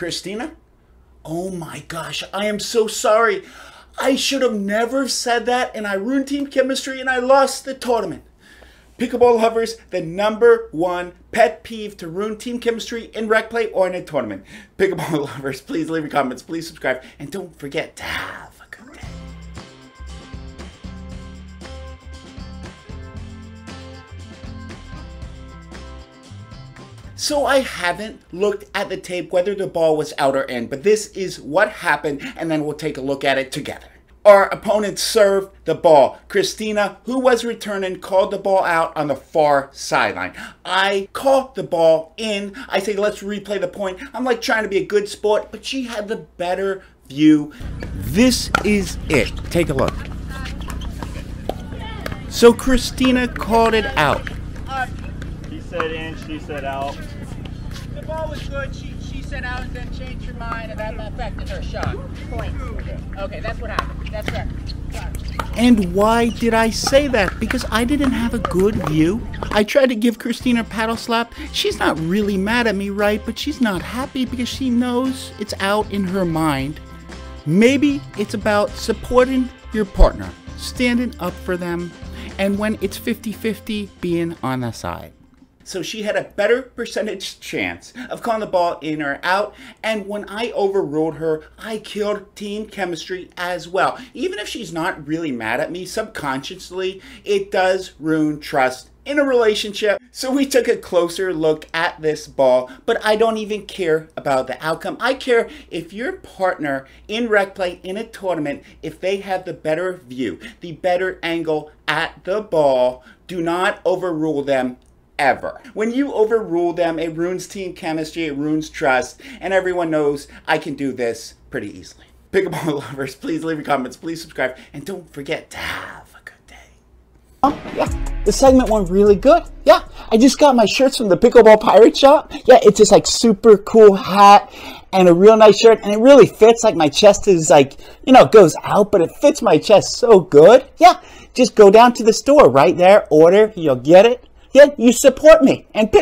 Christina? Oh my gosh, I am so sorry. I should have never said that, and I ruined team chemistry and I lost the tournament. Pickleball lovers, the number one pet peeve to ruin team chemistry in rec play or in a tournament. Pickleball lovers, please leave your comments, please subscribe, and don't forget to have So I haven't looked at the tape whether the ball was out or in, but this is what happened, and then we'll take a look at it together. Our opponent served the ball. Christina, who was returning, called the ball out on the far sideline. I caught the ball in. I say, let's replay the point. I'm like trying to be a good sport, but she had the better view. This is it. Take a look. So Christina called it out. He said in, she said out. The ball was good. She she said out and then changed her mind, and that affected her shot. Point. Okay, that's what happened. That's correct. And why did I say that? Because I didn't have a good view. I tried to give Christina a paddle slap. She's not really mad at me, right? But she's not happy because she knows it's out in her mind. Maybe it's about supporting your partner, standing up for them, and when it's 50 50, being on the side. So she had a better percentage chance of calling the ball in or out. And when I overruled her, I killed team chemistry as well. Even if she's not really mad at me, subconsciously, it does ruin trust in a relationship. So we took a closer look at this ball, but I don't even care about the outcome. I care if your partner in rec play in a tournament, if they have the better view, the better angle at the ball, do not overrule them ever. When you overrule them, it ruins team chemistry, it ruins trust, and everyone knows I can do this pretty easily. Pickleball lovers, please leave your comments, please subscribe, and don't forget to have a good day. Oh, yeah, the segment went really good. Yeah, I just got my shirts from the Pickleball Pirate Shop. Yeah, it's this like super cool hat and a real nice shirt, and it really fits. Like my chest is like, you know, it goes out, but it fits my chest so good. Yeah, just go down to the store right there, order, you'll get it yeah, you support me. And pick